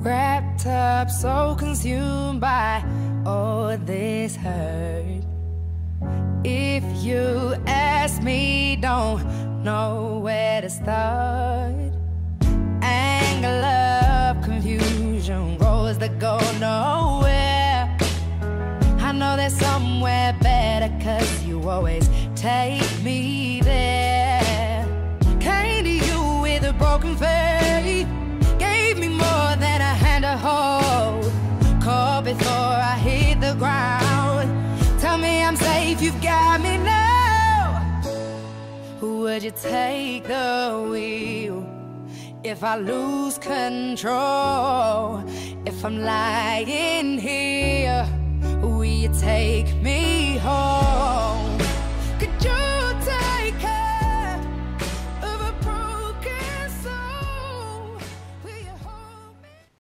Wrapped up, so consumed by all this hurt. If you ask me, don't know where to start. Anger, love, confusion, roads that go nowhere. I know there's somewhere better, cause you always take I'm safe, you've got me now. Would you take the wheel if I lose control? If I'm lying here,